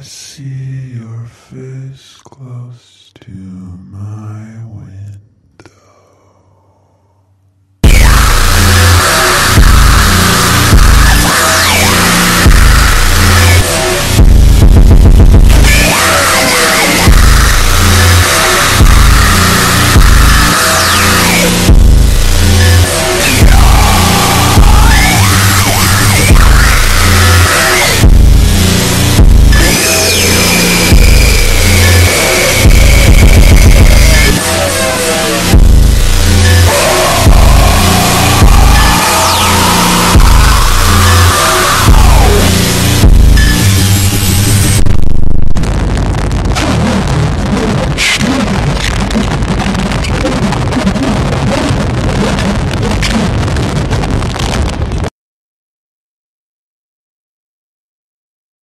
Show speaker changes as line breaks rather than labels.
I see your face close to mine.